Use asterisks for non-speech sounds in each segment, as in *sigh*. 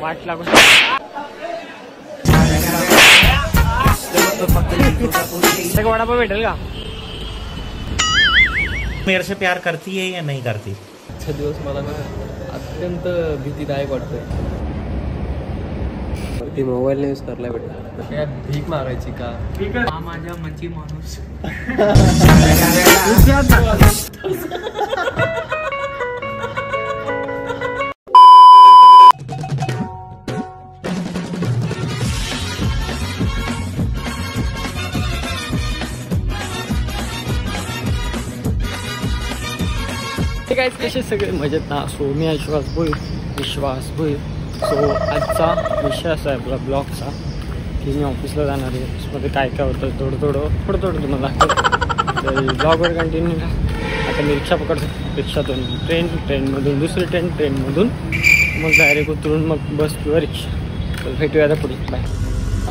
वाट लागू वडापाव भेटेल का? मेरे से प्यार करती है या नहीं करती? आजचा दिवस मला ना अत्यंत भीतीदायक वाटतोय. ती मोबाईल यूज करला भेटत काय भीक मागायची का? हा माझ्या मंची माणूस. *laughs* *laughs* ठीक कसे? सगळे मजेत ना. सो मी विश्वास भोईर विश्वास भोईर सो आजचा विषय असा आहे आपला ब्लॉगचा की मी ऑफिसला जाणार आहे. ऑफिसमध्ये काय काय होतं थोडं थोडं थोडं थोडं तुम्हाला तर ब्लॉगवर कंटिन्यू आता मी रिक्षा पकडतो. रिक्षातून ट्रेन ट्रेनमधून दुसरी ट्रेन ट्रेनमधून मग डायरेक्ट उतरून मग बस किंवा रिक्षा. तर भेटूया आता पुढे. बाय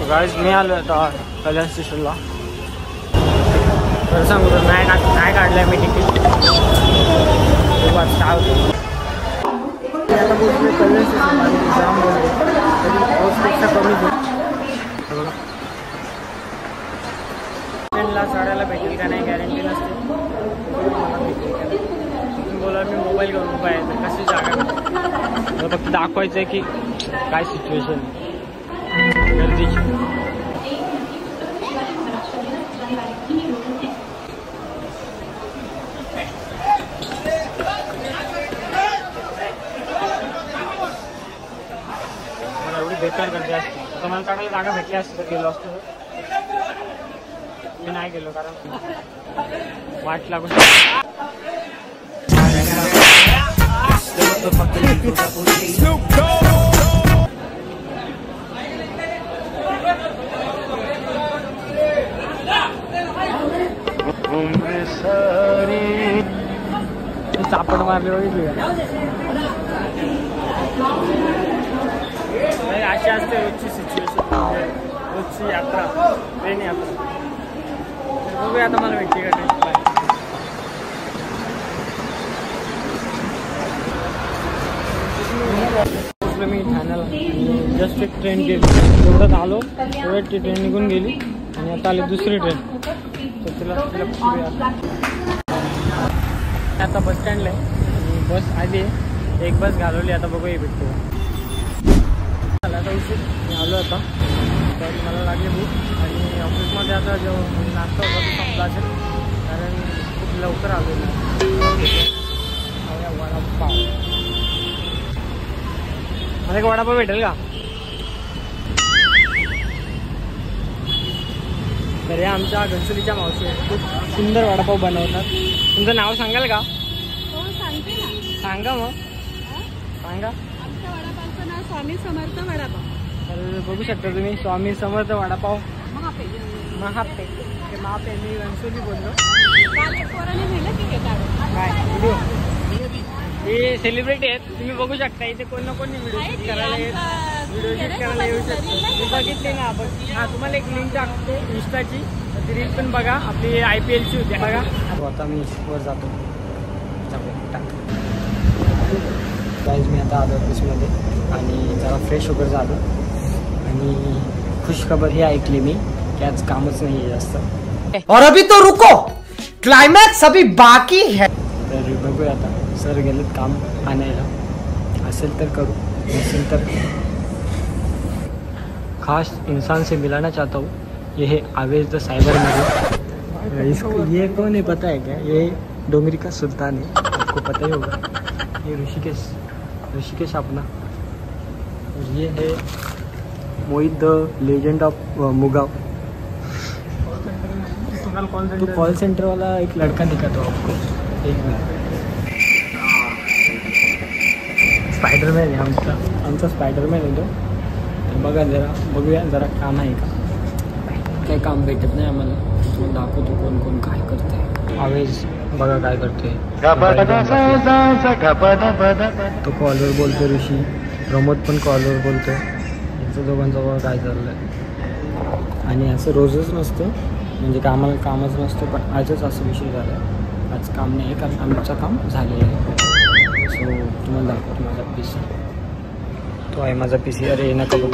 गाडीच मी आलो आता कल्याण स्टेशनला. तर सांगू तर नाही नाही काढलं आहे मी तिकीट खूप होतो काय आता जाम तरी पाऊसपेक्षा भेटेल का नाही गॅरंटी नसते. बोला मी मोबाईल घेऊन उभा आहे तर कशी जागा मला फक्त दाखवायचं आहे की काय सिच्युएशन गर्दीची. बेकार गर्दी असते. आता मला काढायला जागा भेटली असते तर गेलो असतो. मी नाही गेलो कारण वाट लागून चापड मारली बघितली नाही यात्रा तर बघूया आता मला भेटते का मी ठाण्याला जस्ट एक ट्रेन गेली. एवढंच आलो. तेवढ्यात ती ट्रेन निघून गेली. आणि आता आली दुसरी ट्रेन तर तिला तिला आता बस स्टँडला आहे. आणि बस आली आहे. एक बस घालवली आता बघूया भेटतो आता उशीर. मी आलो आता. तर मला लागले भूक. ऑफिसमध्ये आता जो नाश्ता तो संपला असेल कारण खूप लवकर आलो मी खाऊया वडापाव मला एक वडापाव भेटेल का? तर या आमच्या घनसोलीच्या मावशी खूप सुंदर वडापाव बनवतात. तुमचं नाव सांगाल का? हो सांगते ना. सांगा मग. सांगा. आमच्या वडापावचं नाव स्वामी समर्थ वडापाव. तर बघू शकता तुम्ही. स्वामी समर्थ वडापाव. महापे. ते महापे मी वंशुली बोललो. काल हे सेलिब्रिटी आहेत. तुम्ही बघू शकता इथे कोण ना कोणी व्हिडिओ शूट करायला येत. व्हिडिओ शूट करायला येऊ सोबत शकतो. मी बघितले ना आपण हा तुम्हाला एक लिंक टाकतो इंस्टाची ती रील पण बघा. आपली आय पी एलची होती बघा. हो, आता मी वर जातो. गाईज मी आता आलो ऑफिसमध्ये आणि जरा फ्रेश वगैरे झालो. आणि खुशखबर ही ऐकली मी. की आज कामच नाही आहे जास्त और अभी तो रुको। क्लाइमैक्स अभी बाकी है। तर बघूया आता सर गेलेत काम आणायला असेल तर करू। नसेल तर खास इंसान से मिलाना चाहता हूँ। ये है आवेश द साइबर मेरे इसको ये कौन है पता है क्या? ये डोंगरी का सुल्तान है। आपको पता ही होगा। ये ऋषिकेश। ऋषिकेश अपना। और ये है Mohit the legend of Mugav. तो कॉल सेंटर वाला एक लड़का दिखा तो आपको। एक मिनट। स्पायडरमॅन आहे आमचा आमचा स्पायडरमॅन आहे तो तर बघा जरा बघूया जरा काम आहे का? काही काम भेटत नाही आम्हाला. तो दाखवतो कोण कोण काय करते आवेश बघा काय करते तो कॉलवर बोलतो ऋषी. प्रमोद पण कॉलवर बोलतो यांचं दोघांचं बघा काय चाललंय. आणि असं रोजच नसतं. म्हणजे कामाला कामच नसतं पण आजच असं विषय झाला. आहे आज काम नाही कारण आमचं काम झालेलं आहे. सो तुम्हाला दाखवतो माझा सी तो आहे माझा पी सी अरे नका बघ.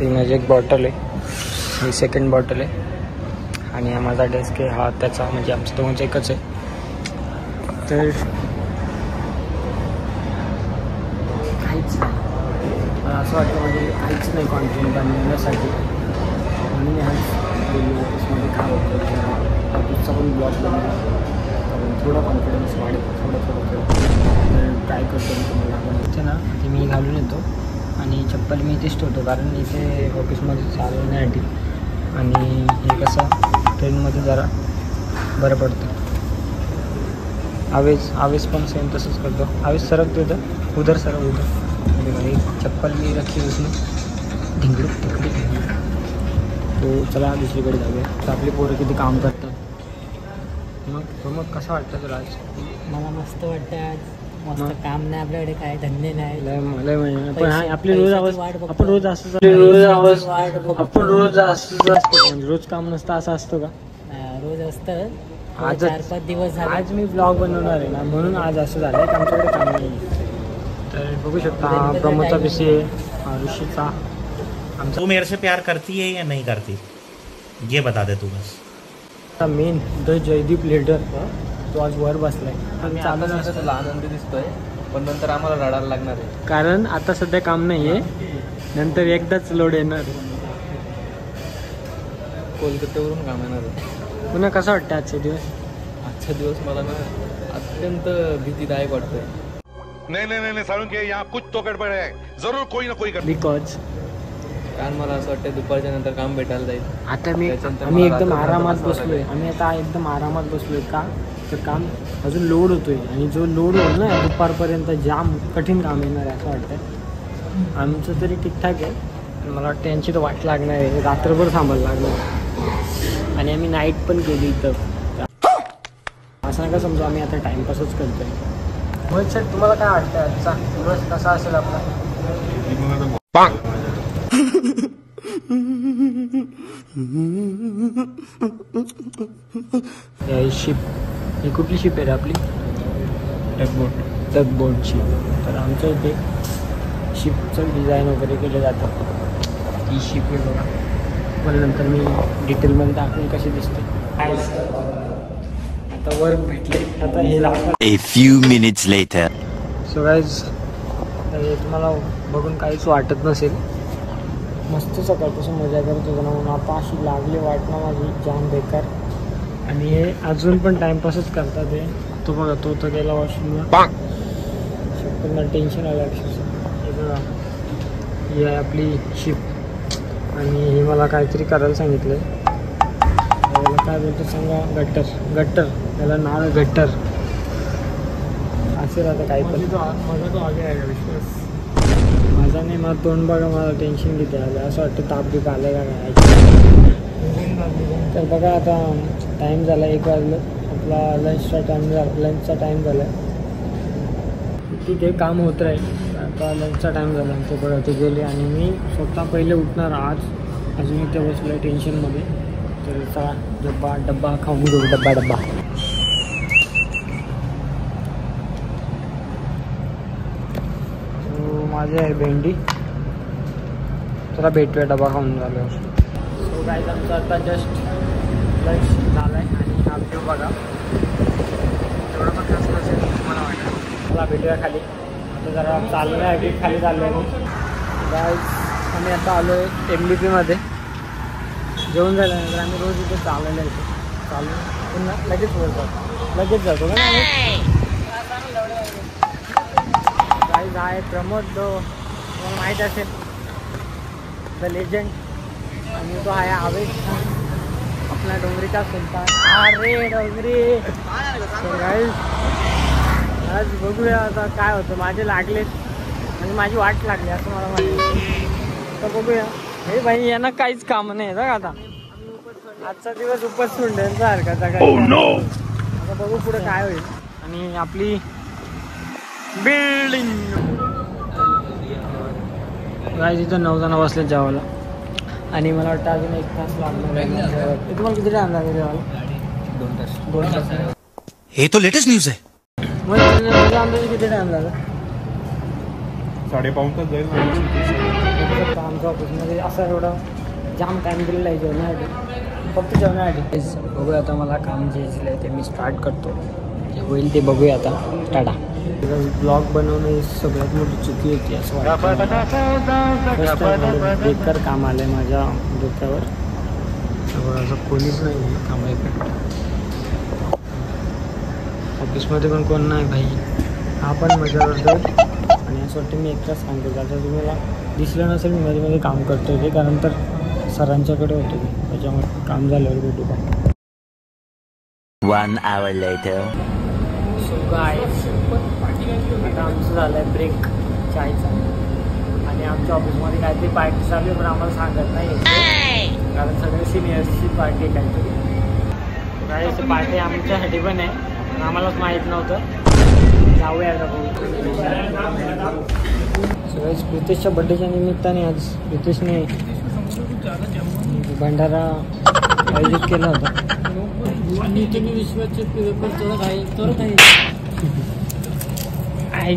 ती माझी एक बॉटल आहे. ही सेकंड बॉटल आहे. आणि हा माझा डेस्क आहे. हा त्याचा म्हणजे आमचं दोघांचा एकच आहे. तर काहीच नाही. मला असं वाटतं म्हणजे काहीच नाही कॉन्फिडंट बनवण्यासाठी. म्हणून मी ऑफिसमध्ये काय होतं किंवा ऑफिसचा पण ब्लॉग बनला थोडा कॉन्फिडन्स वाढेल थोडं थोडं थोडं. काय करतो मी तुम्हाला इथे ना ते मी घालून येतो आणि चप्पल मी इथेच ठेवतो कारण इथे ऑफिसमध्ये चालवण्यासाठी आणि हे कसं ट्रेनमध्ये जरा बरं पडतं. आवेज आवेज पण सेम तसंच करतो. आवेज सरक देतं उधर सरक उधर. एक चप्पल मी रखी उसने. ढिंगडू ढिंगडू ढिंगडू तो चला दुसरीकडे जाऊया. तर आपली पोरं किती काम करतात. मग तो मग कसं वाटतं तुला आज? मला मस्त वाटतं आज. मस्त? काम नाही आपल्याकडे काय धंदे नाही. पण आपली रोज आवाज. आपण रोज असं रोज आवाज वाट बघतो. आपण रोज असं असतो म्हणजे रोज काम नसतं असं असतं का? रोज असतं. आजच. चार पाच दिवस झाले. आज मी ब्लॉग बनवणार आहे ना म्हणून आज असं झालं आमच्याकडे काम नाही तर बघू शकता प्रमोदचा हा ऋषीचा. आमचा तू मेरे से प्यार करती है या नहीं करती? ये बता दे तू बस। मेन द जयदीप लेडर तो आज वर बसलाय। आम्ही आता. सध्या लहान आनंदी दिसतोय पण नंतर आम्हाला रडायला लागणार आहे. कारण आता सध्या काम नाही आहे नंतर एकदाच लोड येणार. कोलकात्यावरून काम येणार आहे. पुन्हा कसं वाटतं आजचे दिवस? आजचा दिवस मला ना अत्यंत भीतीदायक वाटतोय. नहीं नहीं नहीं नहीं सारुण के यहाँ कुछ तो गड़बड़ है. जरूर कोई ना कोई गड़बड़. बिकॉज कारण मला असं वाटतं दुपारच्या नंतर काम भेटायला जाईल. आता मी त्याच्यानंतर आम्ही मला एकदम रात्रभर आरामात बसावं बसलोय. लागेल. आम्ही आता एकदम आरामात बसलोय का? तर काम अजून लोड होतोय. आणि जो लोड होईल ना दुपारपर्यंत जाम कठीण काम येणार आहे असं वाटतं आमचं तरी ठीकठाक आहे. पण मला वाटतं यांची तर वाट लागणार आहे. रात्रभर थांबायला लागणार आहे. आणि आम्ही नाईट पण केली इथं. असं नका समजा आम्ही आता टाईमपासच करतोय. मोहित सर तुम्हाला काय वाटतं आजचा दिवस कसा असेल आपला? शिप ही कुठली शिप आहे आपली? टगबोट टगबोटची तर आमच्या इथे शिपचं डिझाईन वगैरे केलं जातं. ही शिप आहे बघा. पण नंतर मी डिटेलमध्ये दाखवेल कशी दिसते. आता वर भेटले. आता हे दाखवा. A few minutes later. So guys हे तुम्हाला बघून काहीच वाटत नसेल. मस्त सकाळपासून मजा करत होतो ना म्हणून आता अशी लागली वाटणं माझी जाम बेकार. आणि हे अजून पण टाइमपासच करतात हे. तो बघा तो तर गेला वॉशरूमला मला टेन्शन आलं अक्षरशः. हे बघा ही आहे आपली शिप आणि हे मला काहीतरी करायला सांगितलं याला काय बोलतो सांगा? गट्टर गट्टर त्याला नाव आहे गट्टर असेल आता काही पण माझा तो आगे आहे विश्वास. समजा नाही मला तोंड बघा मला टेन्शन किती आलं. असं वाटतं ताप बीप आलं का काय तर बघा आता टाईम झाला एक वाजलं. आपला लंचचा टाईम झाला लंचचा टाईम झाला. तिथे काम होत राहील. आता लंचचा टाईम झाला. ते बघा ते गेले आणि मी स्वतः पहिले उठणार आज. अजून इथे बसलो टेन्शनमध्ये तर चला डब्बा डब्बा खाऊन घेऊ. डब्बा डब्बा सो माझे आहे भेंडी. चला भेटूया डबा खाऊन झाल्यावर सो गाईज आमचं आता जस्ट लंच झालं आहे आणि हा व्ह्यू बघा. तेवढं पण कसं असेल मला वाटतं चला भेटूया खाली. आता जरा चालण्यासाठी खाली चाललो आहे मी. गाईज आम्ही आता आलो आहे एम बी पीमध्ये जेवण झाल्यानंतर आम्ही रोज इथे चालायला येतो. चालू. पुन्हा लगेच वर जातो लगेच जातो का? गाईज आहे प्रमोद जो तुम्हाला माहीत असेल द लेजंड आणि तो आहे आवेश. आपला डोंगरीचा सुलतान. अरे डोंगरी! Guys, आज बघूया आता काय होतं. माझे लागलेत म्हणजे माझी वाट लागली असं मला माहिती तर बघूया. हे भाई यांना काहीच काम नाही बघा आता. आजचा दिवस उपवास सोडण्याचा हरकत आता बघू पुढे काय होईल. आणि आपली बिल्डिंग. काय तिथं नऊ जण बसले जेवायला. आणि मला वाटतं अजून एक तास लागणार आहे. तुम्हाला किती टाइम लागेल जेवायला? दोन तास. दोन तास. ये तो लेटेस्ट न्यूज है अंदाजे किती टाइम लागेल? साडेपाऊन तास जाईल बघू शकता आमच्या ऑफिसमध्ये असा एवढा जाम टाईम दिलेला आहे जेवणासाठी. फक्त जेवणासाठी. बघूया आता मला काम जे आहे ते मी स्टार्ट करतो. जे होईल ते बघूया आता. टाटा. ब्लॉग बनवणं ही सगळ्यात मोठी चुकी होती असं वाटतं बेकार काम आलं आहे माझ्या डोक्यावर. त्यामुळे असं कोणीच नाही आहे कामाकडे ऑफिसमध्ये पण कोण नाही भाई. हा पण मजा करतो आणि असं वाटतं मी एकटाच काम करतो आता तुम्हाला दिसलं नसेल मी मध्ये मध्ये काम करतो ते कारण तर सरांच्याकडे होतो मी. त्याच्यामुळे काम झाल्यावर भेटू का? आता आमचं झालं आहे ब्रेक चायचा. आणि आमच्या ऑफिसमध्ये काहीतरी पार्टी चालू आहे पण आम्हाला सांगत नाही कारण सगळे सिनियर्सची पार्टी आहे काहीतरी. काय पार्टी आमच्यासाठी पण आहे. पण आम्हालाच माहीत नव्हतं. जाऊया आता बघू सगळ्याच प्रितेशच्या बड्डेच्या निमित्ताने आज प्रितेशने भंडारा आयोजित केला होता. विश्वाचे पेपर तर काही तर काही *laughs*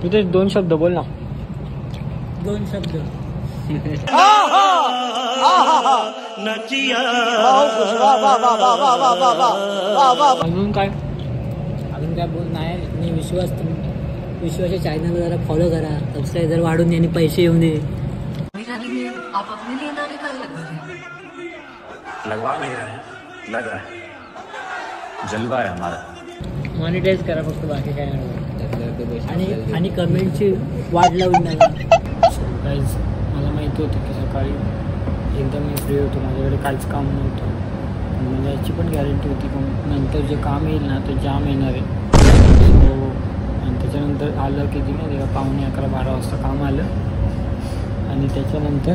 प्रितेश दोन शब्द बोल ना. दोन शब्द. अजून काय? अजून काय बोल नाही. मी विश्वास विश्वासच्या चॅनलला जरा फॉलो करा. सबस्क्राईब जर वाढून यांनी पैसे येऊन दे. लगवा नहीं रहे लग रहा है. जलवा आहे हमारा। मॉनिटाईज करा फक्त बाकी काय नाही आणि आणि कमेंटची वाढ लावून गाईज मला माहिती होतं की सकाळी एकदम मी फ्री होतो माझ्याकडे काहीच काम नव्हतं. म्हणजे याची पण गॅरंटी होती पण नंतर जे काम येईल ना ते जाम येणार आहे. सो आणि त्याच्यानंतर आलं किती नाही तेव्हा पावणे अकरा बारा वाजता काम आलं. आणि त्याच्यानंतर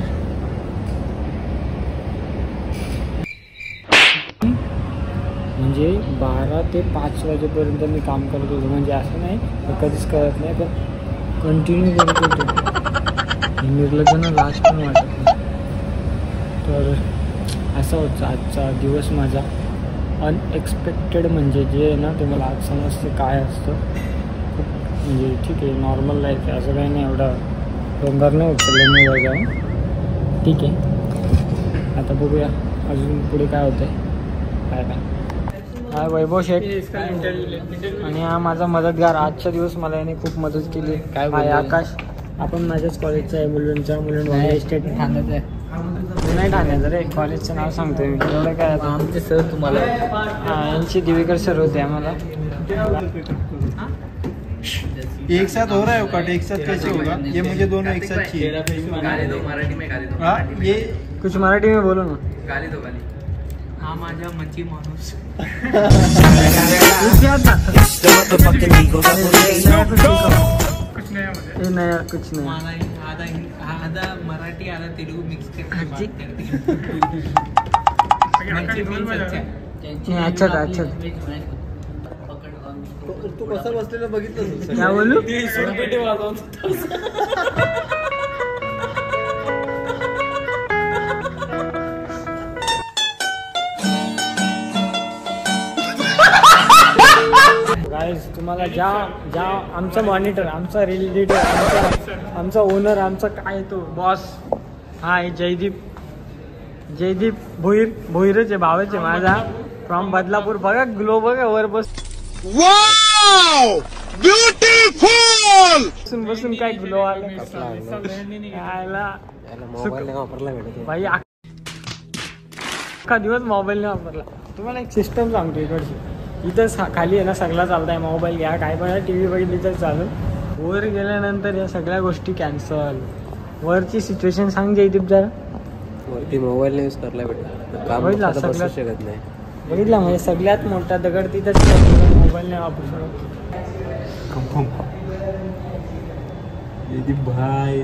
म्हणजे बारा ते पाच वाजेपर्यंत मी काम करत होतो. म्हणजे असं नाही तर कधीच करत नाही पण कंटिन्यू करत होतो. निर्लग्न लास्ट पण वाटत नाही. तर असा होता आजचा दिवस माझा. अनएक्सपेक्टेड म्हणजे जे आहे ना ते मला आज समजते काय असतं. खूप म्हणजे ठीक आहे नॉर्मल लाईफ आहे. असं काही नाही एवढा डोंगर नाही उचललं मी वगैरे. ठीक आहे. आता बघूया अजून पुढे काय होतं आहे काय काय हा वैभव शेठ आणि हा माझा मदतगार आजच्या दिवस मला याने खूप मदत केली काय हाय? आकाश आपण माझ्याच कॉलेजचा आहे मुलुंडचा मुलुंड नाही, इस्टेट सांगत आहे नाही ठाण्याचं रे कॉलेजचं नाव सांगतोय मी एवढं काय आता. आमचे सर तुम्हाला हा यांची दिवेकर सर होते आम्हाला एक साथ हो रहा है कट एक साथ कैसे होगा ये मुझे दोनों एक साथ चाहिए मराठी में गाली दो हाँ ये कुछ मराठी में बोलो ना गाली दो गाली हा माझा मच्छी माणूस. नया कुछ नहीं आधा मराठी आधा तेलुगू मिक्स. करके नाही, अच्छा था, अच्छा. था. तू कसा बसलेला बघितलं क्या बोलू? गाईज तुम्हाला ज्या ज्या आमचा मॉनिटर आमचा रिलेटिव्ह आमचा आमचा ओनर आमचा काय तो बॉस हा आहे जयदीप. जयदीप भोईर भोईरच आहे भावच आहे माझा. फ्रॉम बदलापूर. बघा ग्लो बघा वर बस. बसून बसून काय ग्लो आलं? यायला. भाई अख्खा दिवस मोबाईल नाही वापरला. तुम्हाला एक सिस्टम सांगतो इकडची. इथं सा- खाली आहे ना सगळा चालताय मोबाईल घ्या. काय पण टी व्ही बघितली तर चालू वर गेल्यानंतर या सगळ्या गोष्टी कॅन्सल वरची सिच्युएशन सांग जयदीप जरा. वरती मोबाईल यूज करला बसू सगळं- शकत नाही. बघितलं म्हणजे सगळ्यात मोठा दगड तिथंच मोबाईल नाही वापरू शकत. भाई.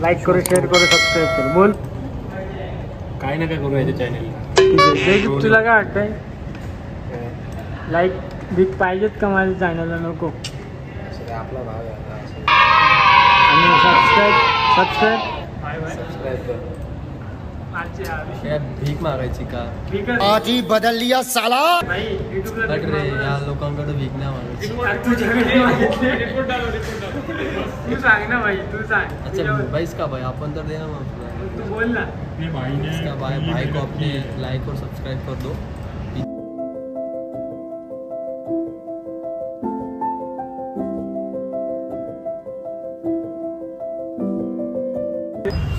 लाईक करू शेअर करू सबस्क्राईब करू. बोल. काय ना काय करू याच्या चॅनल ठीक आहे. तुला काय वाटतंय लाईक बिग पाहिजेत का। माझ्या चॅनलला नको आपला भाग आणि सबस्क्राईब सबस्क्राईब अच्छा भीक मागायची का? आज बदल लिया साला। बट रे या लोकांकडे भीक नाही मागायची तू सांग ना भाई तू सांग। अच्छा का भाई आपण तर दे ना मग तू बोल ना इसका भाई भाई को अपने लाइक और सब्सक्राइब कर दो।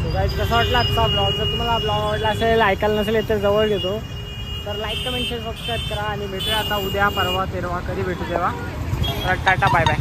सो गाईज वाटला? आजचा ब्लॉग जर तुम्हाला ब्लॉग आवडला असेल ऐकायला नसेल तर जवळ घेतो। तर लाईक कमेंट शेअर सबस्क्राईब करा आणि भेटूया आता उद्या परवा तेरवा कधी भेटू तेव्हा? Tata bye bye